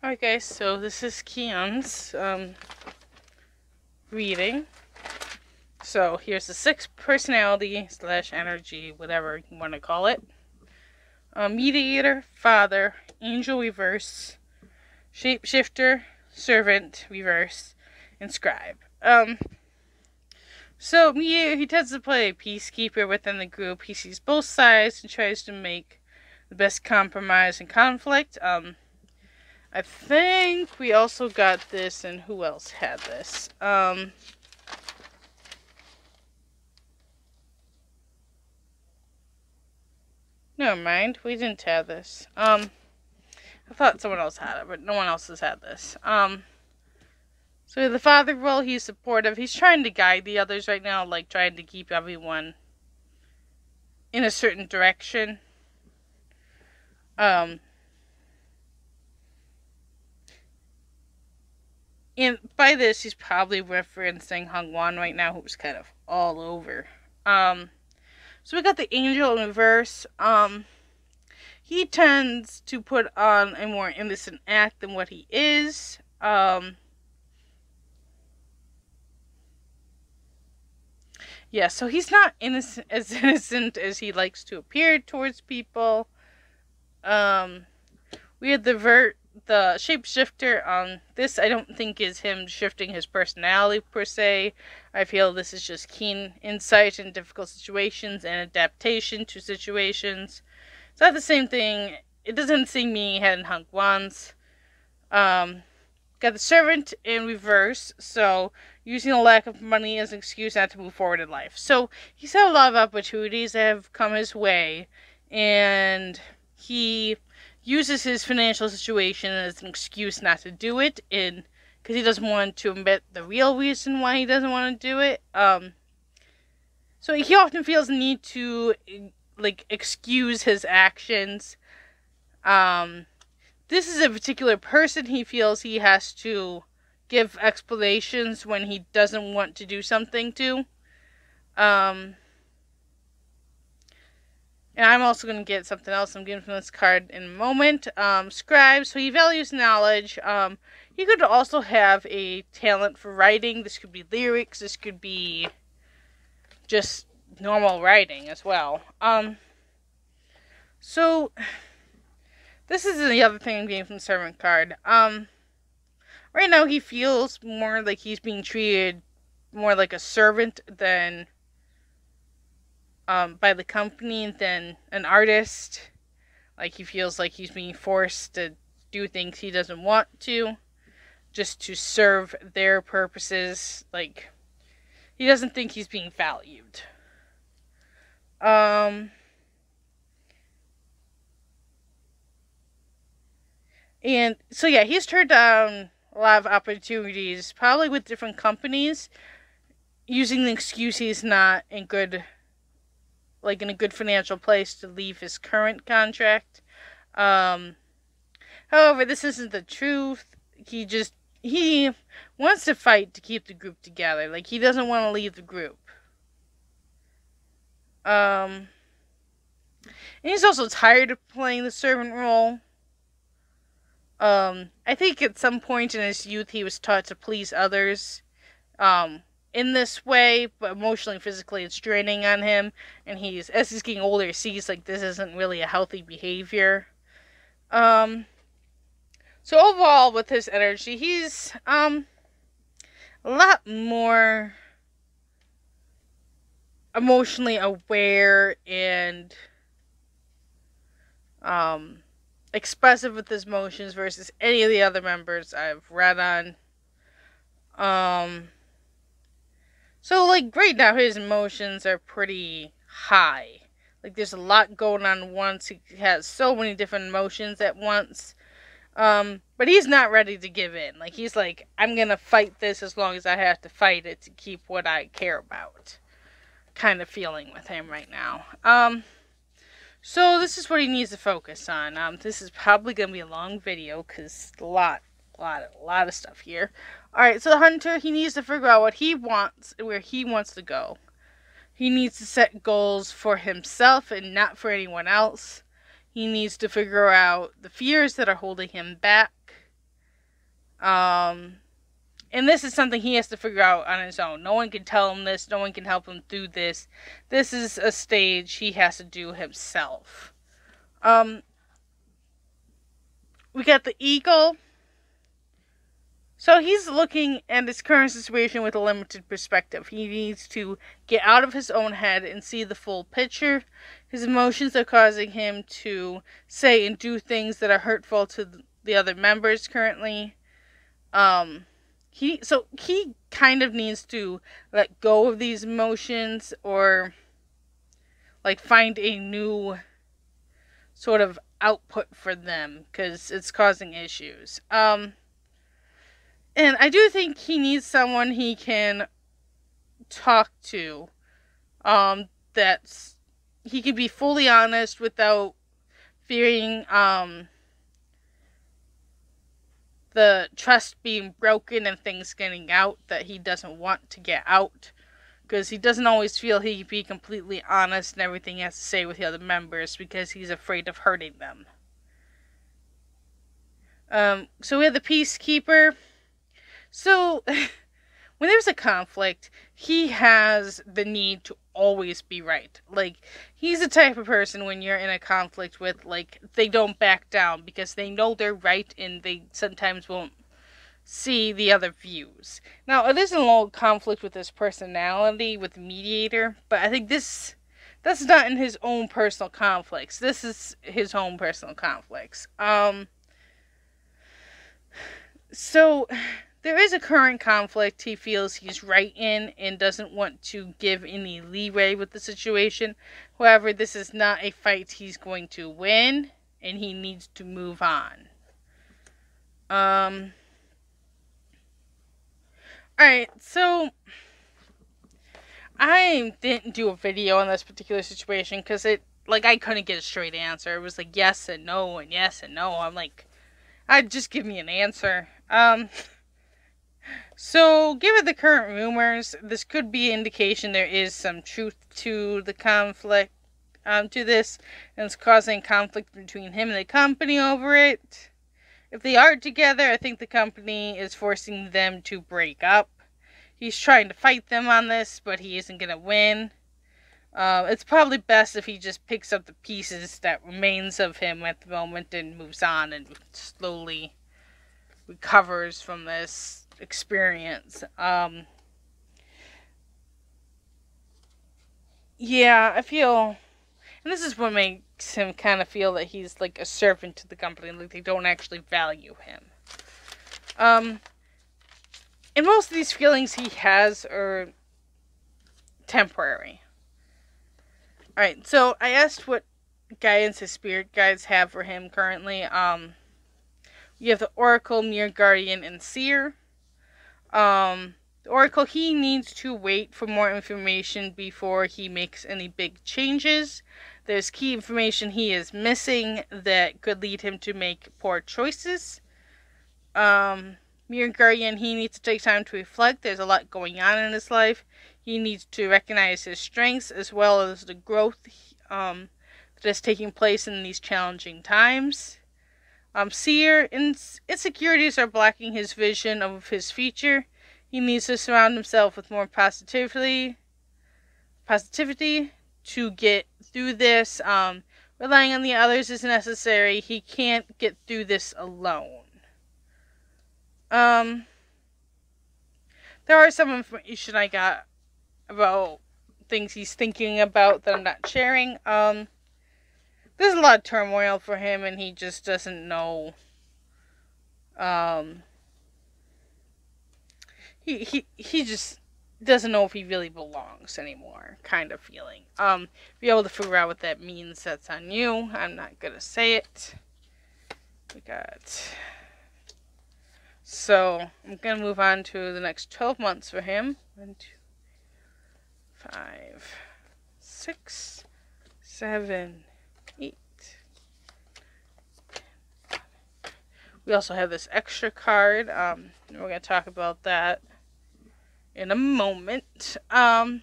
Alright guys, so this is Kihyun's um, reading. So here's the sixth personality slash energy, whatever you want to call it. Um, mediator, father, angel reverse, shapeshifter, servant reverse, and scribe. Um, so mediator, he tends to play peacekeeper within the group. He sees both sides and tries to make the best compromise and conflict. Um, I think we also got this, and who else had this? Um, never mind, we didn't have this. Um, I thought someone else had it, but no one else has had this. Um, so the father role, he's supportive. He's trying to guide the others right now, like trying to keep everyone in a certain direction. Um, And by this, he's probably referencing Hyungwon right now, who's kind of all over. Um, so we got the angel in reverse. Um, he tends to put on a more innocent act than what he is. Um, yeah, so he's not innocent as innocent as he likes to appear towards people. Um, we had the vert the shapeshifter on this I don't think is him shifting his personality per se. I feel this is just keen insight in difficult situations and adaptation to situations. It's not the same thing. It doesn't seem me having Hyungwon's. Um, got the servant in reverse, so using a lack of money as an excuse not to move forward in life. So he's had a lot of opportunities that have come his way, and he uses his financial situation as an excuse not to do it and because he doesn't want to admit the real reason why he doesn't want to do it um so he often feels the need to like excuse his actions. Um this is a particular person he feels he has to give explanations when he doesn't want to do something to. Um and I'm also going to get something else I'm getting from this card in a moment. Um, scribe, so he values knowledge. Um, he could also have a talent for writing. This could be lyrics. This could be just normal writing as well. Um, so, this is the other thing I'm getting from the servant card. Um, right now he feels more like he's being treated more like a servant than um, by the company than an artist. Like he feels like he's being forced to do things he doesn't want to, just to serve their purposes. Like he doesn't think he's being valued. Um. And so yeah, he's turned down a lot of opportunities, probably with different companies, using the excuse he's not in good like in a good financial place to leave his current contract. Um, however, this isn't the truth. He just he wants to fight to keep the group together. Like he doesn't want to leave the group. Um, and he's also tired of playing the servant role. Um, I think at some point in his youth he was taught to please others. Um, in this way, but emotionally and physically it's draining on him. And he's as he's getting older, he sees like this isn't really a healthy behavior. Um so overall with his energy, he's um a lot more emotionally aware and um expressive with his emotions versus any of the other members I've read on. Um so, like, right now, his emotions are pretty high. Like, there's a lot going on once. He has so many different emotions at once. Um, but he's not ready to give in. Like, he's like, I'm gonna fight this as long as I have to fight it to keep what I care about. Kind of feeling with him right now. Um, so this is what he needs to focus on. Um, this is probably gonna be a long video because a lot a lot, a lot of stuff here. All right, so the hunter he needs to figure out what he wants, where he wants to go. He needs to set goals for himself and not for anyone else. He needs to figure out the fears that are holding him back. Um, and this is something he has to figure out on his own. No one can tell him this. No one can help him through this. This is a stage he has to do himself. Um, we got the eagle. So he's looking at his current situation with a limited perspective. He needs to get out of his own head and see the full picture. His emotions are causing him to say and do things that are hurtful to the other members currently. Um, he so he kind of needs to let go of these emotions or like find a new sort of output for them because it's causing issues. Um, and I do think he needs someone he can talk to. Um, that's he can be fully honest without fearing um the trust being broken and things getting out that he doesn't want to get out because he doesn't always feel he can be completely honest and everything he has to say with the other members because he's afraid of hurting them. Um, so we have the peacekeeper. So, when there's a conflict, he has the need to always be right. Like, he's the type of person when you're in a conflict with, like, they don't back down because they know they're right and they sometimes won't see the other views. Now, it is a little conflict with his personality, with the mediator, but I think this. That's not in his own personal conflicts. This is his own personal conflicts. Um, so there is a current conflict he feels he's right in and doesn't want to give any leeway with the situation. However, this is not a fight he's going to win and he needs to move on. Um Alright, so I didn't do a video on this particular situation because it like I couldn't get a straight answer. It was like yes and no and yes and no. I'm like I'd just give me an answer. Um, so, given the current rumors, this could be indication there is some truth to the conflict, um, to this, and it's causing conflict between him and the company over it. If they are together, I think the company is forcing them to break up. He's trying to fight them on this, but he isn't going to win. Uh, it's probably best if he just picks up the pieces that remains of him at the moment and moves on and slowly recovers from this experience. Um, yeah, I feel, and this is what makes him kind of feel that he's like a servant to the company, like they don't actually value him. Um, and most of these feelings he has are temporary. Alright, so I asked what guidance his spirit guides have for him currently. Um, you have the Oracle, Mirror Guardian, and Seer. Um, Oracle, he needs to wait for more information before he makes any big changes. There's key information he is missing that could lead him to make poor choices. Um, Mirror Guardian, he needs to take time to reflect. There's a lot going on in his life. He needs to recognize his strengths as well as the growth um, that is taking place in these challenging times. Um, Seer, insecurities are blocking his vision of his future. He needs to surround himself with more positivity, positivity to get through this. Um, relying on the others is necessary. He can't get through this alone. Um, there are some information I got about things he's thinking about that I'm not sharing. Um, there's a lot of turmoil for him and he just doesn't know um he he he just doesn't know if he really belongs anymore kind of feeling. Um be able to figure out what that means that's on you. I'm not gonna say it. We got so i'm gonna move on to the next 12 months for him. One two five six seven We also have this extra card. Um, we're going to talk about that in a moment. Um,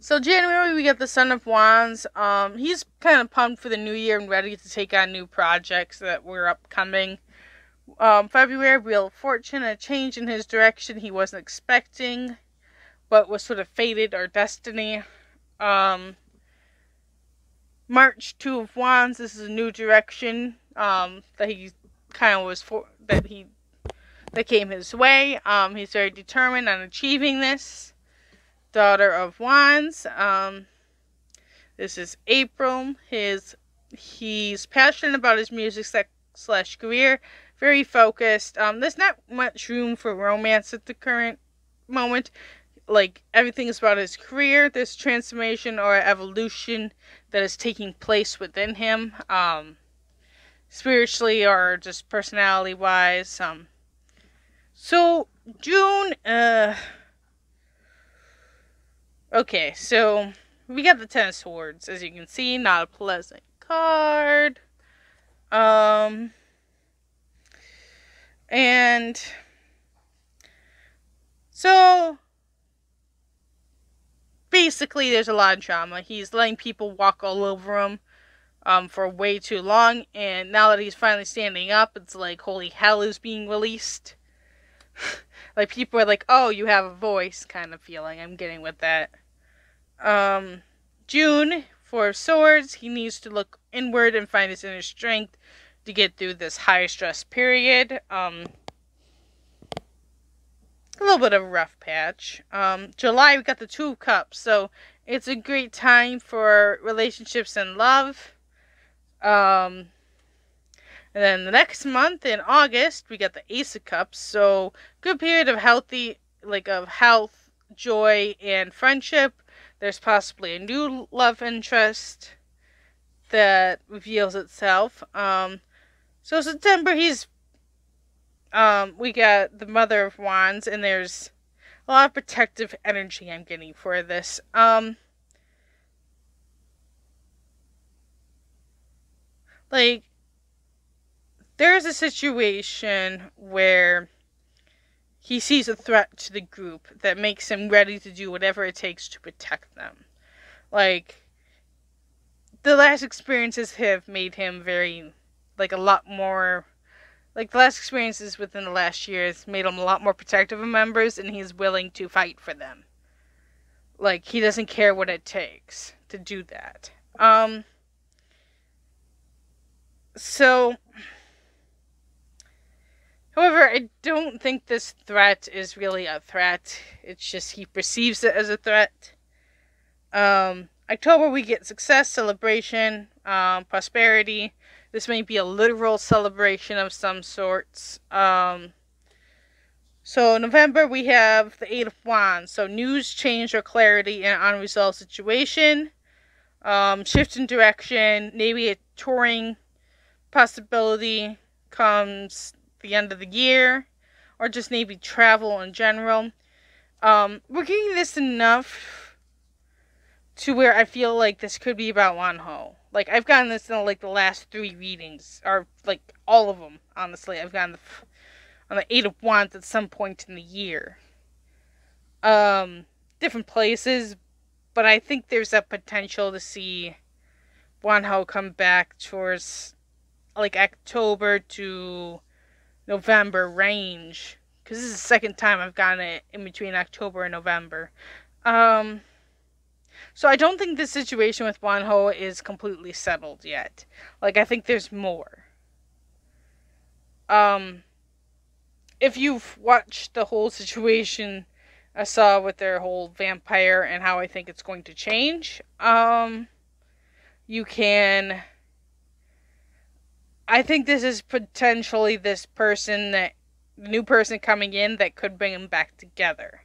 so January we get the Son of Wands. Um, he's kind of pumped for the new year and ready to take on new projects that were upcoming. Um, February, Wheel of Fortune, a change in his direction he wasn't expecting, but was sort of fated or destiny. Um, March, Two of Wands, this is a new direction um, that he kind of was for, that he, that came his way. Um, he's very determined on achieving this. Daughter of Wands, um, this is April. His he's passionate about his music slash career, very focused. Um, there's not much room for romance at the current moment. Like everything is about his career, this transformation or evolution that is taking place within him, um, spiritually or just personality wise. Um, so June, uh, okay, so we got the Ten of Swords, as you can see, not a pleasant card. Um, and so basically, there's a lot of drama. He's letting people walk all over him um, for way too long, and now that he's finally standing up, it's like holy hell is being released. like people are like, "Oh, you have a voice," kind of feeling. I'm getting with that. Um, June, Four of Swords, he needs to look inward and find his inner strength to get through this high stress period. Um, a little bit of a rough patch. Um, July, we got the Two of Cups, so it's a great time for relationships and love. Um, and then the next month in August, we got the Ace of Cups, so good period of healthy, like of health, joy, and friendship. There's possibly a new love interest that reveals itself. Um, so September, he's um, we got the Mother of Wands, and there's a lot of protective energy I'm getting for this. Um, like, there's a situation where he sees a threat to the group that makes him ready to do whatever it takes to protect them. Like, the last experiences have made him very, like, a lot more. Like, the last experiences within the last year has made him a lot more protective of members, and he's willing to fight for them. Like, he doesn't care what it takes to do that. Um. So However, I don't think this threat is really a threat. It's just he perceives it as a threat. Um, October, we get success, celebration, um, prosperity. This may be a literal celebration of some sorts. Um, so, November, we have the Eight of Wands. So, news, change, or clarity in an unresolved situation. Um, shift in direction, maybe a touring possibility comes the end of the year, or just maybe travel in general. Um, we're getting this enough to where I feel like this could be about Wonho. Like I've gotten this in like the last three readings, or like all of them. Honestly, I've gotten the on the Eight of Wands at some point in the year. Um, different places, but I think there's a potential to see Wonho come back towards like October to November range because this is the second time I've gotten it in between October and November. Um, so I don't think the situation with Wonho is completely settled yet. Like I think there's more. Um, if you've watched the whole situation I saw with their whole vampire and how I think it's going to change, um, you can I think this is potentially this person that new person coming in that could bring them back together.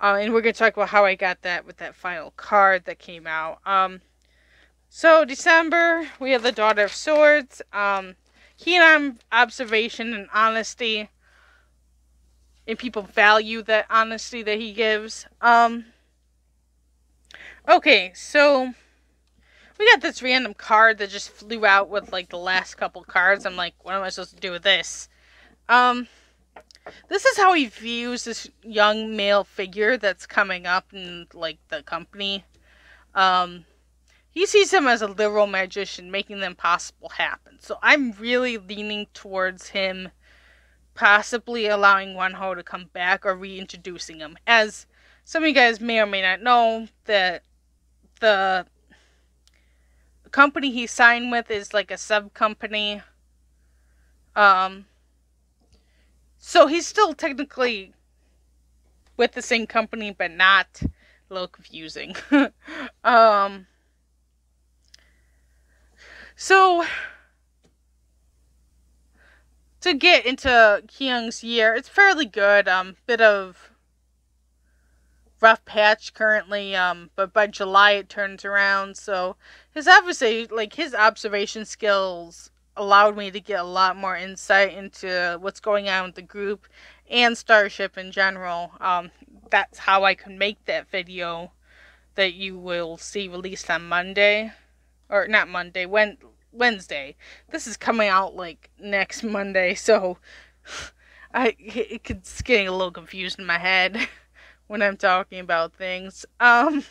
Uh, and we're gonna talk about how I got that with that final card that came out. Um, so December we have the Daughter of Swords. Um, keen on observation and honesty, and people value that honesty that he gives. Um, okay, so we got this random card that just flew out with like the last couple cards. I'm like, what am I supposed to do with this? Um, this is how he views this young male figure that's coming up in like the company. Um, he sees him as a literal magician, making the impossible happen. So I'm really leaning towards him possibly allowing Wonho to come back or reintroducing him. As some of you guys may or may not know, that the company he signed with is like a sub company. Um, so he's still technically with the same company, but not a little confusing. um, so to get into Kihyun's year, it's fairly good. Um, bit of rough patch currently, um, but by July it turns around. So his obviously like his observation skills allowed me to get a lot more insight into what's going on with the group and Starship in general. Um, that's how I could make that video that you will see released on Monday, or not Monday, when Wednesday. This is coming out like next Monday, so I it's getting a little confused in my head when I'm talking about things. Um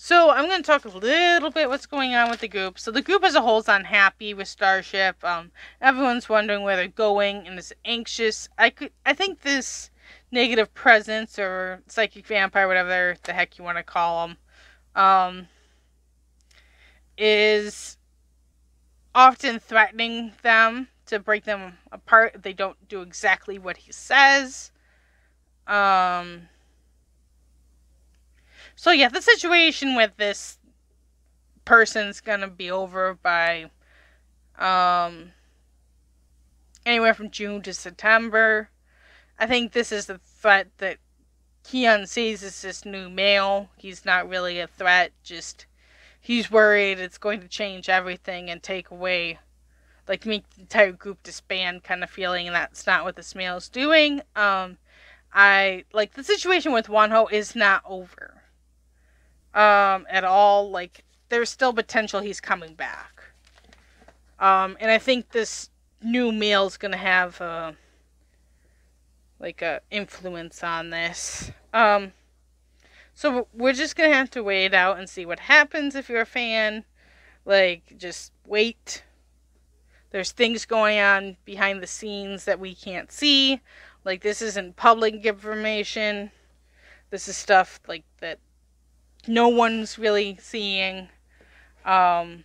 so I'm going to talk a little bit what's going on with the group. So the group as a whole is unhappy with Starship. Um, everyone's wondering where they're going and is anxious. I could, I think this negative presence or psychic vampire, whatever the heck you want to call them, um, is often threatening them to break them apart they don't do exactly what he says. Um, so yeah, the situation with this person's gonna be over by um anywhere from June to September. I think this is the threat that Kihyun sees as this new male. He's not really a threat, just he's worried it's going to change everything and take away like make the entire group disband kind of feeling and that's not what this male's doing. Um I like the situation with Wonho is not over um, at all. Like, there's still potential he's coming back. Um, and I think this new male's gonna have a like a influence on this. Um, so we're just gonna have to wait out and see what happens if you're a fan. Like, just wait. There's things going on behind the scenes that we can't see. Like, this isn't public information. This is stuff like that no one's really seeing. Um,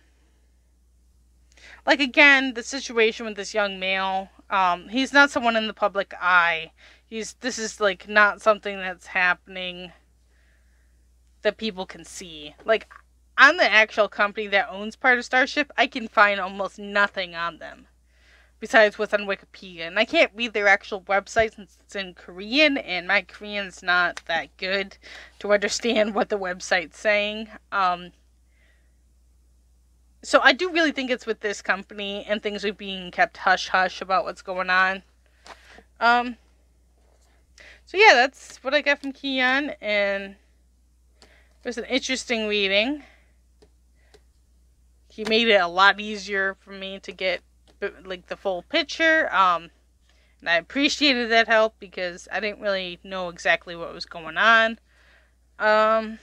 like again, the situation with this young male. Um, he's not someone in the public eye. He's this is like not something that's happening that people can see. Like on the actual company that owns part of Starship, I can find almost nothing on them besides what's on Wikipedia. And I can't read their actual website since it's in Korean, and my Korean's not that good to understand what the website's saying. Um, so I do really think it's with this company, and things are being kept hush hush about what's going on. Um, so yeah, that's what I got from Kihyun, and it was an interesting reading. He made it a lot easier for me to get like the full picture. Um, and I appreciated that help because I didn't really know exactly what was going on. Um,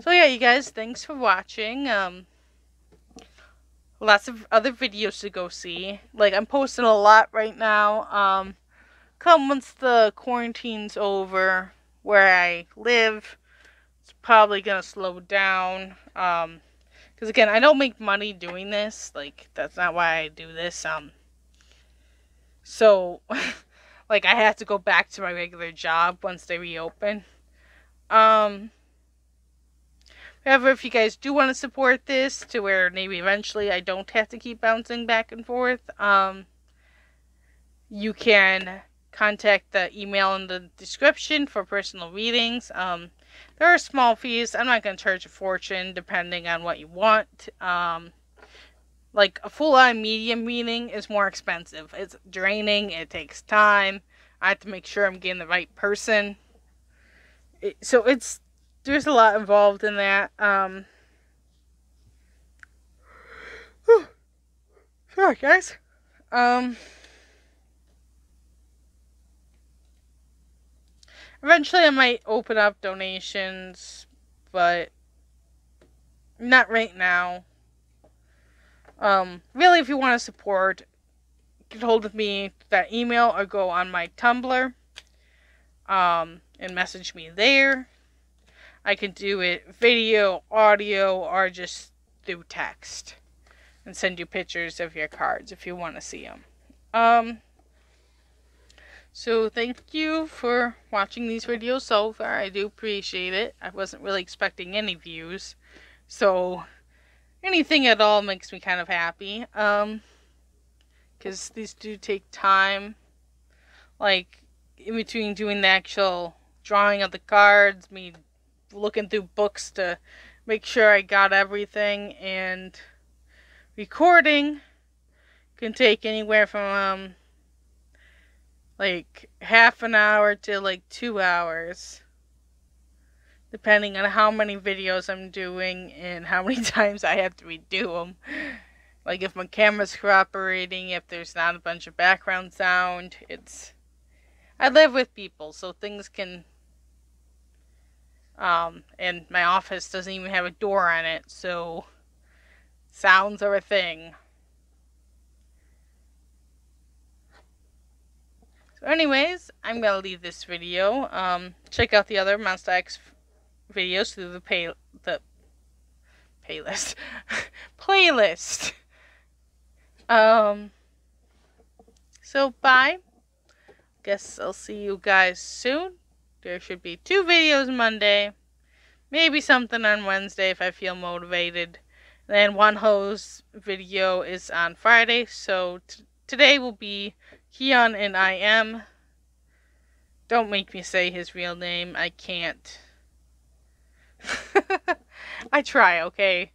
so yeah, you guys, thanks for watching. Um, lots of other videos to go see. Like I'm posting a lot right now. Um, come once the quarantine's over, where I live, it's probably gonna slow down. Um, because again, I don't make money doing this. Like that's not why I do this. Um. So, like I have to go back to my regular job once they reopen. Um. However, if you guys do want to support this to where maybe eventually I don't have to keep bouncing back and forth, um, you can contact the email in the description for personal readings. Um, there are small fees. I'm not going to charge a fortune depending on what you want. Um, like a full on medium reading is more expensive. It's draining, it takes time. I have to make sure I'm getting the right person. It, so it's there's a lot involved in that. Um, sorry, guys. Um, Eventually, I might open up donations, but not right now. Um, really, if you want to support get hold of me that email or go on my Tumblr um, and message me there. I can do it video, audio, or just through text and send you pictures of your cards if you want to see them. Um, so thank you for watching these videos so far. I do appreciate it. I wasn't really expecting any views. So anything at all makes me kind of happy. Um, because these do take time. Like, in between doing the actual drawing of the cards, me looking through books to make sure I got everything, and recording can take anywhere from um, like half an hour to like two hours depending on how many videos I'm doing and how many times I have to redo them. Like if my camera's cooperating, if there's not a bunch of background sound, it's I live with people, so things can um and my office doesn't even have a door on it, so sounds are a thing. So anyways, I'm gonna leave this video. Um, check out the other Monsta X videos through the pay the playlist playlist. Um. So bye. Guess I'll see you guys soon. There should be two videos Monday. Maybe something on Wednesday if I feel motivated. Then Wonho's video is on Friday. So today will be Kihyun and I am. Don't make me say his real name. I can't. I try, okay?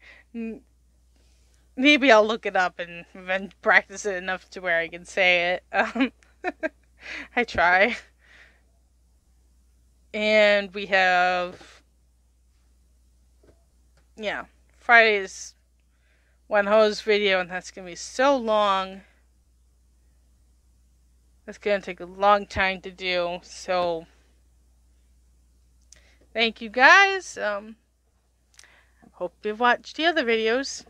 Maybe I'll look it up and then practice it enough to where I can say it. Um, I try. And we have. Yeah, Friday's Wonho's video, and that's gonna be so long. That's gonna take a long time to do, so thank you guys. Um, hope you've watched the other videos.